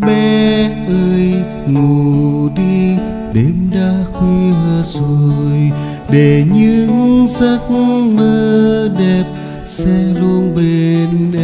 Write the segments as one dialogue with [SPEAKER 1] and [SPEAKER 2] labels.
[SPEAKER 1] bé ơi, ngủ đi, đêm đã khuya rồi. Để những giấc mơ đẹp sẽ luôn bên em.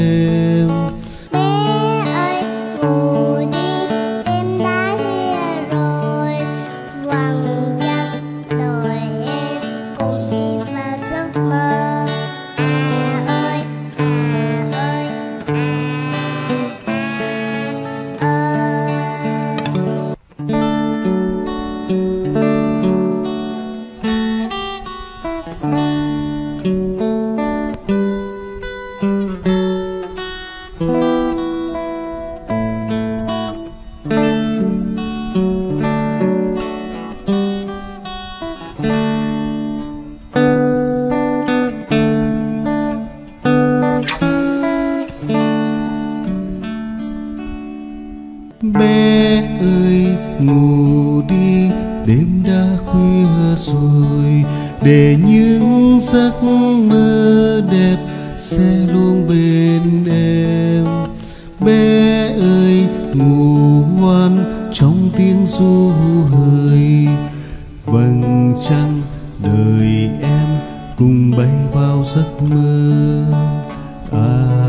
[SPEAKER 2] Bé ơi, ngủ đi, đêm đã khuya rồi.
[SPEAKER 1] Để những giấc mơ đẹp sẽ luôn bên em. Bé ơi, ngủ ngoan trong tiếng ru hơi. Vầng trăng đời em cùng bay vào giấc mơ. À.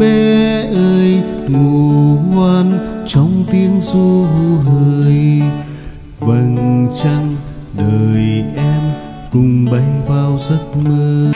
[SPEAKER 2] bé ơi, ngủ
[SPEAKER 1] ngoan trong tiếng ru hơi. Vầng trăng đời em cùng bay vào giấc mơ.